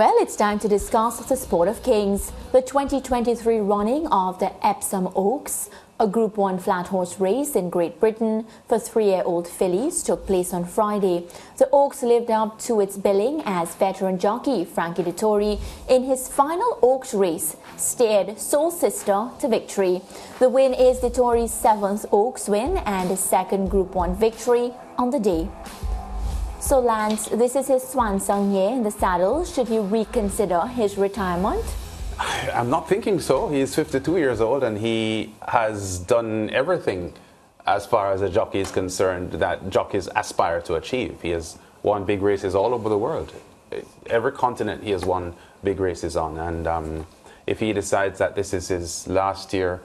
Well, it's time to discuss the sport of kings. The 2023 running of the Epsom Oaks, a Group 1 flat horse race in Great Britain for three-year-old fillies, took place on Friday. The Oaks lived up to its billing as veteran jockey Frankie Dettori in his final Oaks race steered Soul Sister to victory. The win is Dettori's seventh Oaks win and his second Group 1 victory on the day. So, Lance, this is his swan song year in the saddle. Should he reconsider his retirement? I'm not thinking so. He's 52 years old and he has done everything as far as a jockey is concerned that jockeys aspire to achieve. He has won big races all over the world. Every continent he has won big races on. And um, if he decides that this is his last year,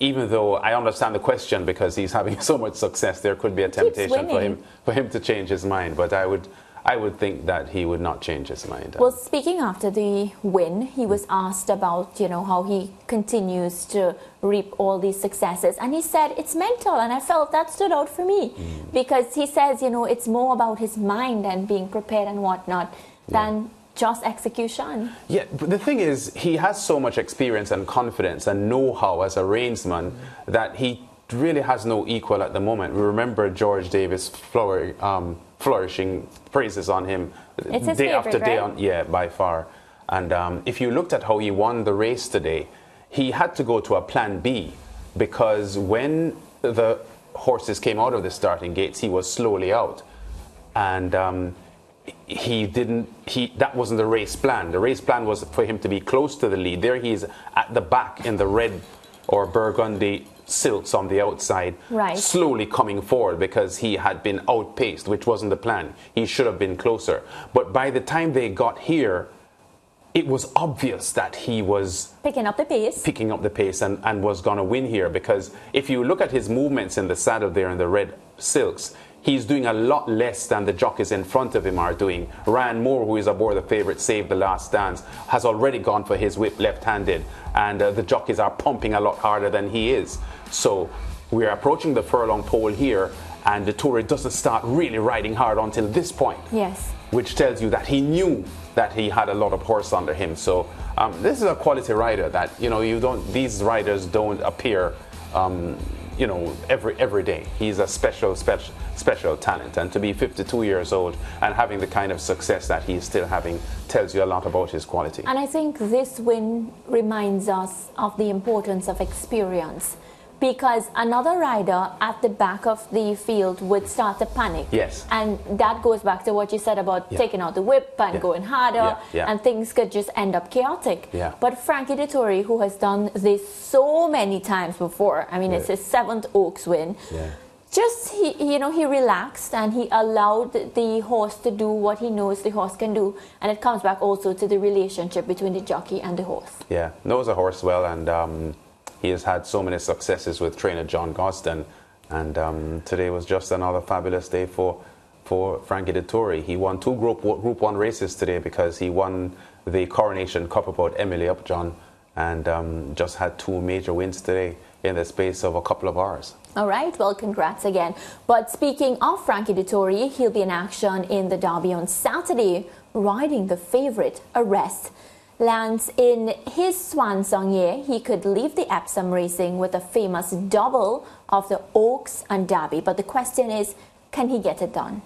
even though I understand the question because he's having so much success, there could be a temptation for him for him to change his mind. But I would I would think that he would not change his mind. Well, speaking after the win, he was asked about you know how he continues to reap all these successes, and he said it's mental, and I felt that stood out for me mm. because he says you know it's more about his mind and being prepared and whatnot than yeah just execution. Yeah, but the thing is, he has so much experience and confidence and know-how as a reinsman that he really has no equal at the moment. We remember George Davis flour, um, flourishing praises on him day favorite, after day right? on, yeah, by far. And um, if you looked at how he won the race today, he had to go to a plan B because when the horses came out of the starting gates, he was slowly out. And um, he didn't he that wasn't the race plan. The race plan was for him to be close to the lead. There he's at the back in the red or burgundy silks on the outside right. slowly coming forward because he had been outpaced which wasn't the plan. He should have been closer. But by the time they got here it was obvious that he was picking up the pace. picking up the pace and, and was going to win here because if you look at his movements in the saddle there in the red silks he's doing a lot less than the jockeys in front of him are doing. Ryan Moore, who is aboard the favourite Save the Last Dance, has already gone for his whip left-handed, and uh, the jockeys are pumping a lot harder than he is. So we're approaching the furlong pole here, and the Dettori doesn't start really riding hard until this point. Yes. Which tells you that he knew that he had a lot of horse under him. So um, this is a quality rider that you know you don't. These riders don't appear. Um, you know, every every day. He's a special, special, special talent, and to be 52 years old and having the kind of success that he's still having tells you a lot about his quality. And I think this win reminds us of the importance of experience because another rider at the back of the field would start to panic. Yes. And that goes back to what you said about yeah. taking out the whip and yeah. going harder, yeah. and things could just end up chaotic. Yeah. But Frankie Dettori, who has done this so many times before, I mean, it's his seventh Oaks win. Yeah. Just he, you know, he relaxed and he allowed the horse to do what he knows the horse can do, and it comes back also to the relationship between the jockey and the horse. Yeah, knows the horse well, and um, he has had so many successes with trainer John Gosden, and um, today was just another fabulous day for for Frankie Dettori. He won two Group Group One races today because he won the Coronation Cup about Emily Upjohn, and um, just had two major wins today in the space of a couple of hours. All right, well, congrats again. But speaking of Frankie Dettori, he'll be in action in the Derby on Saturday, riding the favorite, Arrest Lance in his swan song year, he could leave the Epsom racing with a famous double of the Oaks and Derby. But the question is, can he get it done?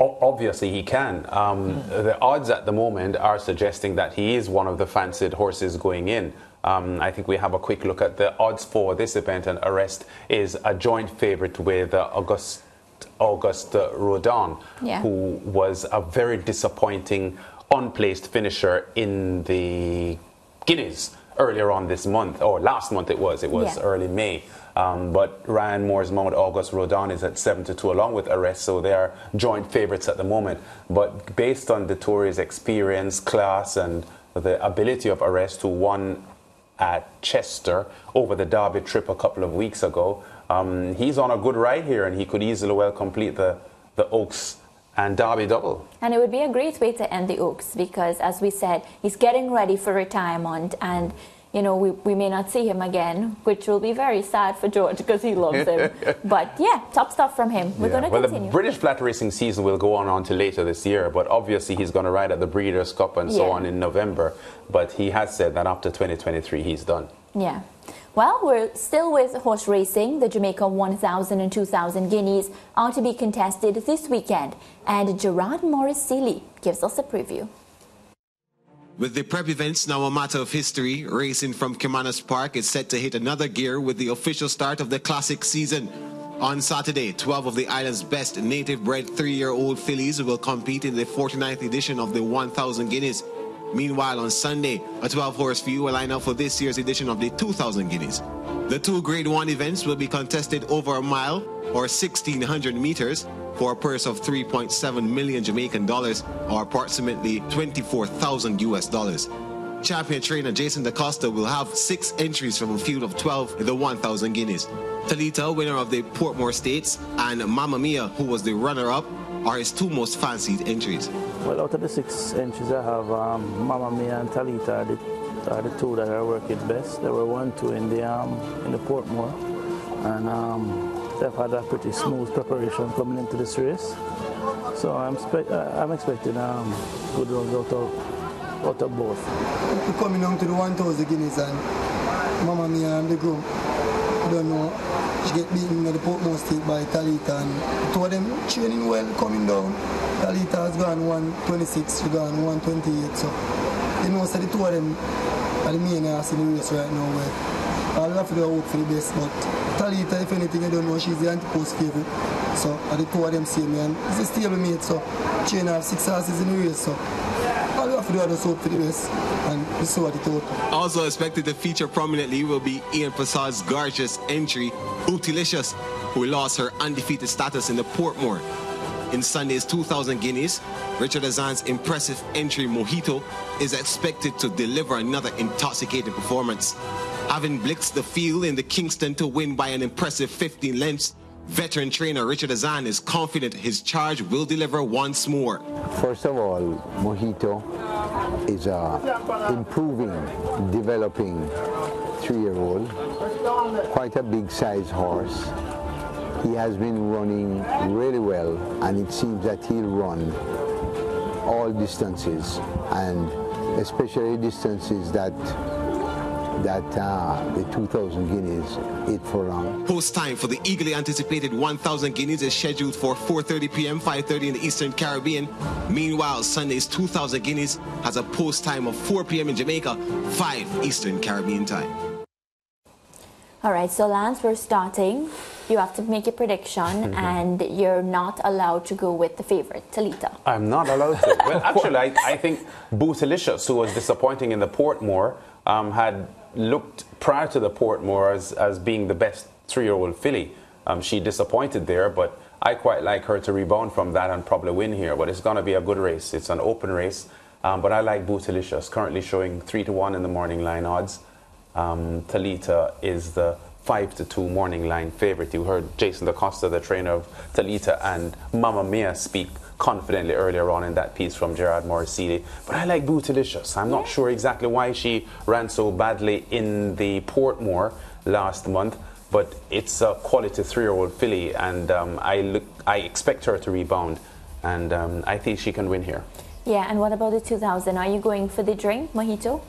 Obviously, he can. Um. The odds at the moment are suggesting that he is one of the fancied horses going in. Um, I think we have a quick look at the odds for this event, and Arrest is a joint favourite with uh, August, August Rodin, yeah. who was a very disappointing unplaced finisher in the Guineas earlier on this month, or last month it was, it was yeah. early May. Um, but Ryan Moore's Mount August Rodin is at 7 to 2 along with Arrest, so they are joint favourites at the moment. But based on Dettori's experience, class, and the ability of Arrest, who won at Chester over the Derby trip a couple of weeks ago, um, he's on a good ride here and he could easily well complete the, the Oaks and Derby double. And it would be a great way to end the Oaks because, as we said, he's getting ready for retirement and you know, we, we may not see him again, which will be very sad for George because he loves him. but yeah, top stuff from him. We're yeah. going to well, continue. the British flat racing season will go on until later this year, but obviously he's going to ride at the Breeders' Cup and so on in November. But he has said that after 2023 he's done. Yeah. Well, we're still with horse racing. The Jamaica 1000 and 2000 guineas are to be contested this weekend, and Gerard Morris Seeley gives us a preview. With the prep events now a matter of history, racing from Caymanas Park is set to hit another gear with the official start of the classic season. On Saturday, 12 of the island's best native bred three year old fillies will compete in the 49th edition of the 1000 Guineas. Meanwhile, on Sunday, a 12 horse field will line up for this year's edition of the 2000 Guineas. The two Grade 1 events will be contested over a mile or 1600 meters for a purse of 3.7 million Jamaican dollars or approximately 24,000 US dollars. Champion trainer Jason DaCosta will have six entries from a field of 12 in the 1,000 Guineas. Talita, winner of the Portmore Stakes, and Mamma Mia, who was the runner-up, are his two most fancied entries. Well, out of the six entries I have, um, Mamma Mia and Talita are the, are the two that are working best. There were one, two in the um, in the Portmore, and um, they've had a pretty smooth preparation coming into this race. So I'm, uh, I'm expecting um, good runs out of, out of both. We're coming down to the 1,000 guineas and Mamma Mia and the groom. I don't know she get beaten at the Portmore State by Talita and two of them training well coming down. Talita has gone 126, she gone 128. So you know, so the two of them are the main ass in the race right now where we have to do for the best. But Talita, if anything, I don't know, she's the anti-post favorite. So are the two of them same and it's a stable mate, so train have six horses in the race. So hope for the and what. Also expected to feature prominently will be Ian Parsard's gorgeous entry Bootylicious, who lost her undefeated status in the Portmore. In Sunday's 2000 Guineas, Richard Azan's impressive entry Mojito is expected to deliver another intoxicating performance. Having blitzed the field in the Kingston to win by an impressive 15 lengths, veteran trainer Richard Azan is confident his charge will deliver once more. First of all, Mojito is a improving, developing three-year-old quite a big size horse. He has been running really well and it seems that he'll run all distances and especially distances that that uh, the 2,000 guineas eight furlong. Post time for the eagerly anticipated 1,000 guineas is scheduled for 4.30 p.m., 5.30 in the Eastern Caribbean. Meanwhile, Sunday's 2,000 guineas has a post time of 4 p.m. in Jamaica, 5 Eastern Caribbean time. All right, so Lance, we're starting. You have to make a prediction, mm-hmm. and you're not allowed to go with the favorite, Talita. I'm not allowed to. well, actually, I, I think Bootylicious, who was disappointing in the Portmore, um, had looked prior to the Portmore as, as being the best three-year-old filly. Um, she disappointed there, but I quite like her to rebound from that and probably win here. But it's going to be a good race. It's an open race. Um, but I like Bootylicious, currently showing 3 to 1 in the morning line odds um, Talita is the 5 to 2 morning line favorite. You heard Jason DaCosta, the trainer of Talita, and Mamma Mia speak confidently earlier on in that piece from Gerard Morrisili. But I like Bootylicious. I'm not sure exactly why she ran so badly in the Portmore last month, but it's a quality three-year-old filly, and um, I look, I expect her to rebound, and um, I think she can win here. Yeah, and what about the 2000? Are you going for the drink, Mojito?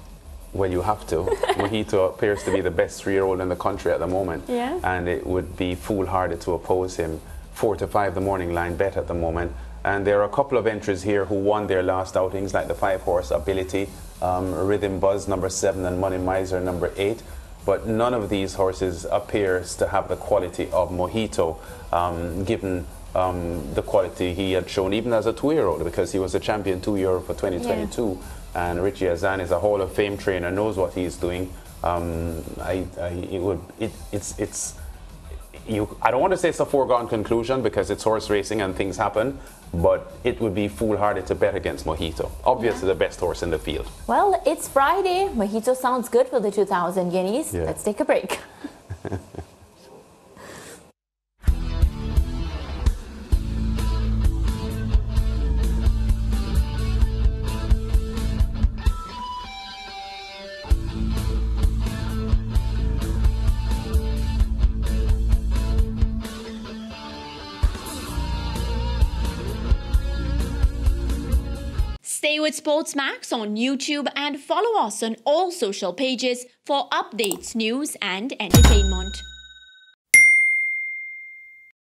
Well, you have to. Mojito appears to be the best three-year-old in the country at the moment, yeah. and it would be foolhardy to oppose him. Four to five, the morning line bet at the moment, and there are a couple of entries here who won their last outings, like the five-horse Ability, um, Rhythm Buzz number seven, and Money Miser number eight. But none of these horses appears to have the quality of Mojito, um, given um, the quality he had shown even as a two-year-old, because he was a champion two-year old for 2022. Yeah and Richie Azan is a Hall of Fame trainer, knows what he's doing. Um, I, I, it would, it, it's, it's, you, I don't want to say it's a foregone conclusion because it's horse racing and things happen, but it would be foolhardy to bet against Mojito. Obviously, yeah. the best horse in the field. Well, it's Friday. Mojito sounds good for the 2000 guineas. Yeah. Let's take a break. Stay with Sportsmax on YouTube and follow us on all social pages for updates, news, and entertainment.